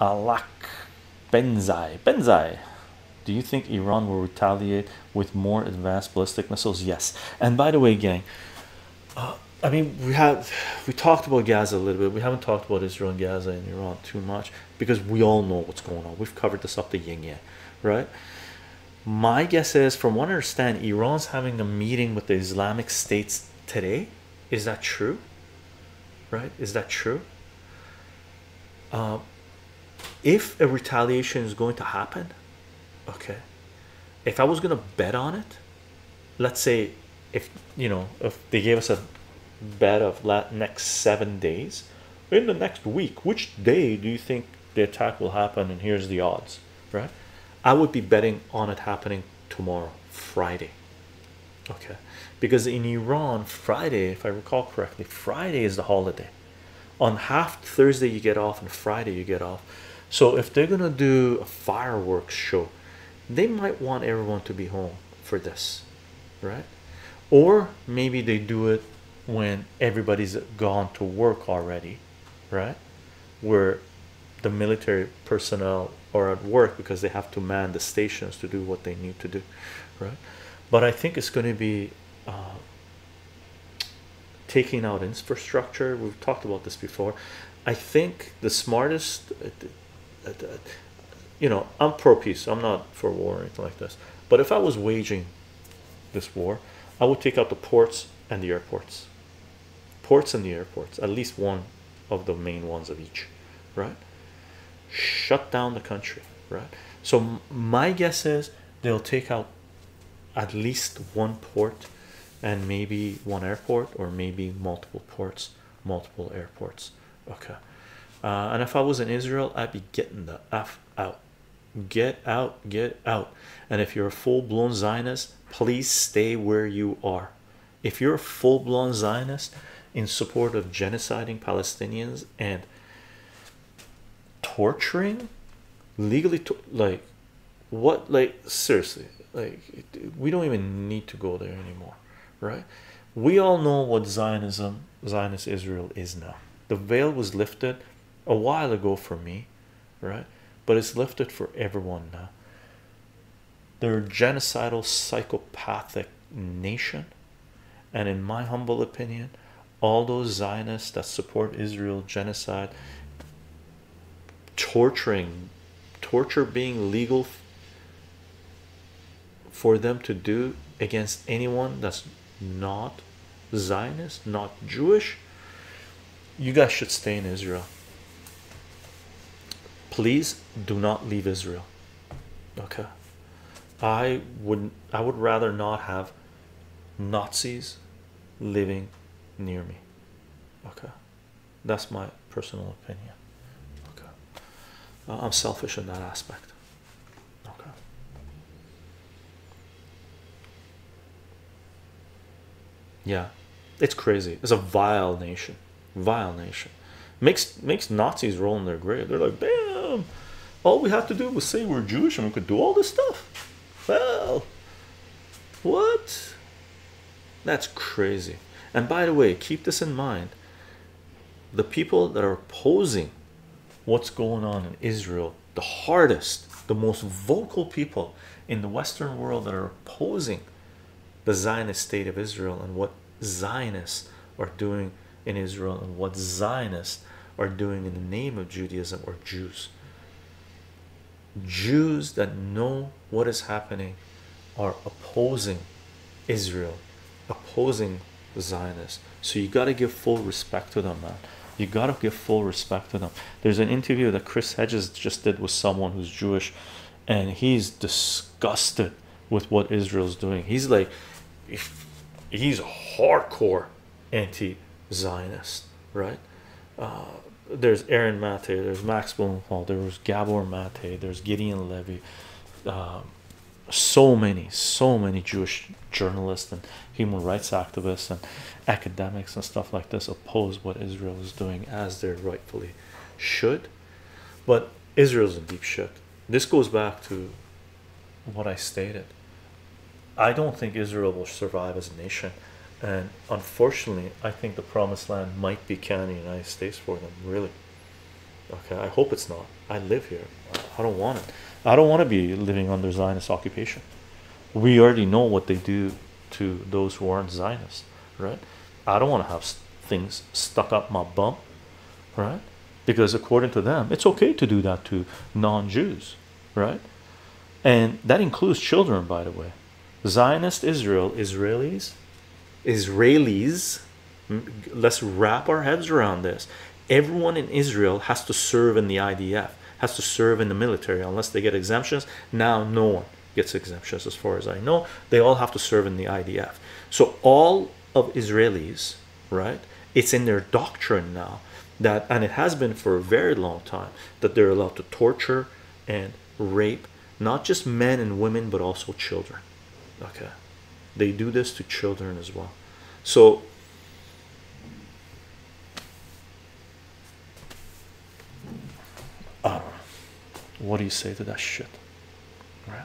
Alak Benzai. Benzai. Do you think Iran will retaliate with more advanced ballistic missiles? Yes. And by the way, gang, uh, I mean we have we talked about Gaza a little bit. We haven't talked about Israel and Gaza and Iran too much because we all know what's going on. We've covered this up the yin yang, right? My guess is, from what I understand, Iran's having a meeting with the Islamic states today. Is that true? Right? Is that true? Uh, if a retaliation is going to happen, okay. If I was going to bet on it, let's say if you know if they gave us a bet of next seven days in the next week, which day do you think the attack will happen? And here's the odds, right? I would be betting on it happening tomorrow, Friday. Okay, because in Iran, Friday, if I recall correctly, Friday is the holiday. On half Thursday, you get off, and Friday, you get off. So, if they're gonna do a fireworks show, they might want everyone to be home for this, right? Or maybe they do it when everybody's gone to work already, right? Where the military personnel are at work because they have to man the stations to do what they need to do, right? But I think it's going to be uh, taking out infrastructure. We've talked about this before. I think the smartest, uh, you know, I'm pro peace, I'm not for war or anything like this. But if I was waging this war, I would take out the ports and the airports, ports and the airports, at least one of the main ones of each, right? Shut down the country, right? So, my guess is they'll take out at least one port and maybe one airport, or maybe multiple ports, multiple airports. Okay, uh, and if I was in Israel, I'd be getting the F out, get out, get out. And if you're a full blown Zionist, please stay where you are. If you're a full blown Zionist in support of genociding Palestinians and torturing legally, to like what, like seriously, like we don't even need to go there anymore, right? We all know what Zionism, Zionist Israel is now. The veil was lifted a while ago for me, right? But it's lifted for everyone now. They're a genocidal, psychopathic nation, and in my humble opinion, all those Zionists that support Israel genocide, torturing, torture being legal for them to do against anyone that's not Zionist, not Jewish, you guys should stay in Israel. Please do not leave Israel. Okay. I would I would rather not have Nazis living near me. Okay. That's my personal opinion. Okay. Uh, I'm selfish in that aspect. Okay. Yeah, it's crazy. It's a vile nation, vile nation. Makes makes Nazis roll in their grave. They're like, All we have to do was say we're Jewish and we could do all this stuff. Well, what? That's crazy. And by the way, keep this in mind. The people that are opposing what's going on in Israel, the hardest, the most vocal people in the Western world that are opposing the Zionist state of Israel and what Zionists are doing in Israel and what Zionists are doing in the name of Judaism or Jews. Jews that know what is happening are opposing Israel, opposing the Zionists. So you got to give full respect to them, man. You got to give full respect to them. There's an interview that Chris Hedges just did with someone who's Jewish, and he's disgusted with what Israel's doing. He's like, he's a hardcore anti-Zionist, right? Uh, there's Aaron Mate, there's Max Blumenthal, there was Gabor Mate, there's Gideon Levy, um, so many, so many Jewish journalists and human rights activists and academics and stuff like this oppose what Israel is doing as they rightfully should. But Israel's in deep shit. This goes back to what I stated. I don't think Israel will survive as a nation and unfortunately, I think the promised land might be Canada, United States for them. Really, Okay, I hope it's not. I live here. I don't want it. I don't want to be living under Zionist occupation. We already know what they do to those who aren't Zionists, right? I don't want to have things stuck up my bum, right? Because according to them, it's okay to do that to non-Jews, right? And that includes children, by the way. Zionist Israel, Israelis, Israelis. Let's wrap our heads around this. Everyone in Israel has to serve in the IDF, has to serve in the military, unless they get exemptions. Now, no one gets exemptions, as far as I know. They all have to serve in the IDF. So, all of Israelis, right? It's in their doctrine now that, and it has been for a very long time, that they're allowed to torture and rape not just men and women, but also children. Okay, they do this to children as well. So, uh, what do you say to that shit? Right.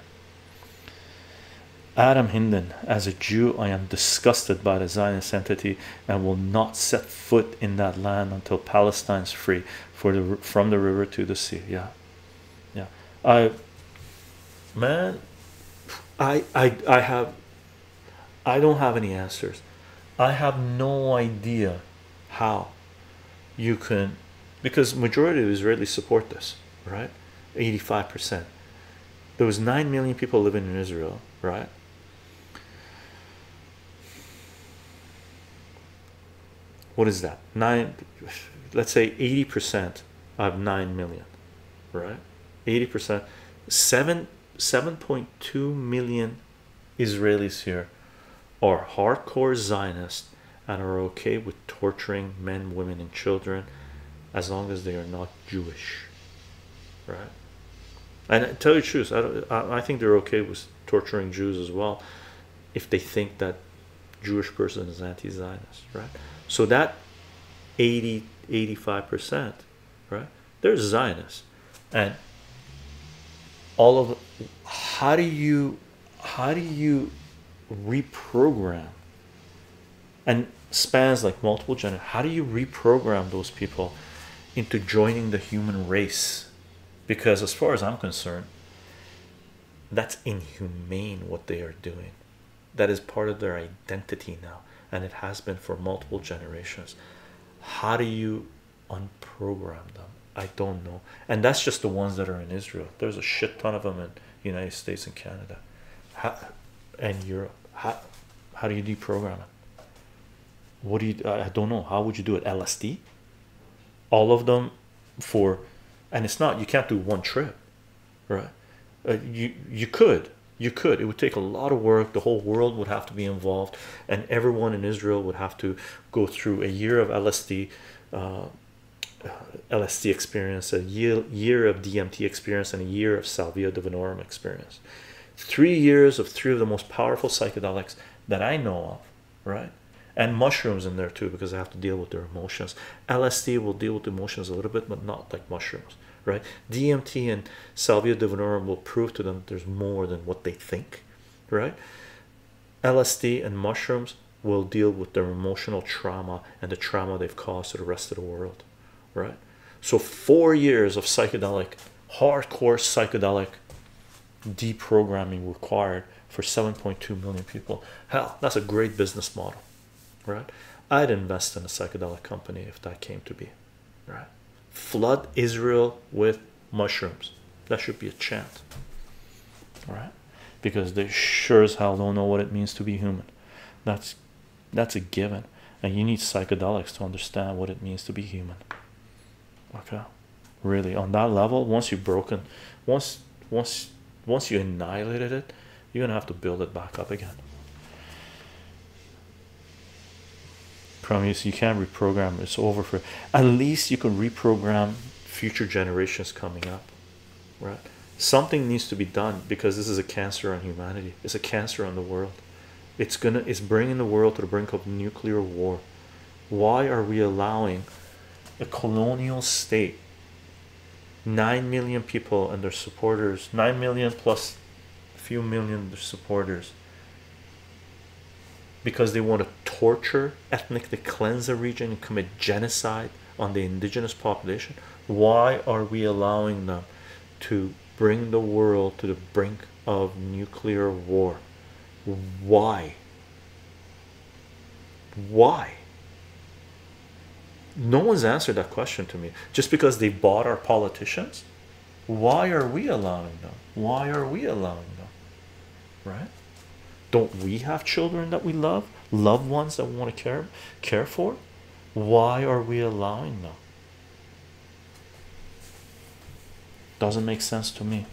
Adam Hinden, as a Jew, I am disgusted by the Zionist entity and will not set foot in that land until Palestine's free for the from the river to the sea. Yeah, yeah. I, man, I, I, I have, I don't have any answers. I have no idea how you can, because majority of Israelis support this, right? Eighty-five percent. There was nine million people living in Israel, right? what is that nine let's say 80 percent of 9 million right 80 percent 7 7.2 million israelis here are hardcore zionists and are okay with torturing men women and children as long as they are not jewish right? And I tell you the truth I, don't, I, think they're okay with torturing jews as well if they think that jewish person is anti-zionist right? So that 80 85 percent right? They're zionists. And all of how do you how do you reprogram. And spans like multiple gender how do you reprogram those people into joining the human race? Because as far as i'm concerned that's inhumane what they are doing. That is part of their identity now and it has been for multiple generations. How do you unprogram them? I don't know. And that's just the ones that are in israel. There's a shit ton of them in united states and canada. How, and europe how, how do you deprogram it what do you i don't know. How would you do it? Lsd all of them for and it's not you can't do one trip right? Uh, you you could you could. It would take a lot of work. The whole world would have to be involved and everyone in Israel would have to go through a year of LSD uh, LSD experience a year year of DMT experience and a year of Salvia divinorum experience three years of three of the most powerful psychedelics that I know of right? And mushrooms in there too because I have to deal with their emotions. LSD will deal with emotions a little bit but not like mushrooms right? DMT and Salvia divinorum will prove to them that there's more than what they think right? LSD and mushrooms will deal with their emotional trauma and the trauma they've caused to the rest of the world right? So four years of psychedelic hardcore psychedelic deprogramming required for 7.2 million people hell that's a great business model right I'd invest in a psychedelic company if that came to be right flood Israel with mushrooms. That should be a chant, right? Because they sure as hell don't know what it means to be human. That's that's a given, and you need psychedelics to understand what it means to be human. Okay, really on that level, once you've broken, once once once you annihilated it, you're gonna have to build it back up again. promise you can't reprogram. It's over for at least you can reprogram future generations coming up right? Something needs to be done because this is a cancer on humanity. It's a cancer on the world. It's gonna it's bringing the world to the brink of nuclear war. Why are we allowing a colonial state 9 million people and their supporters 9 million plus a few million supporters. Because they want to torture, ethnically cleanse a region, and commit genocide on the indigenous population. Why are we allowing them to bring the world to the brink of nuclear war? Why? Why no one's answered that question to me. Just because they bought our politicians why are we allowing them? Why are we allowing them? Right? Don't we have children that we love loved ones that we want to care care for? Why are we allowing them? Doesn't make sense to me.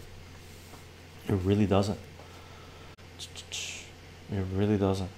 It really doesn't. It really doesn't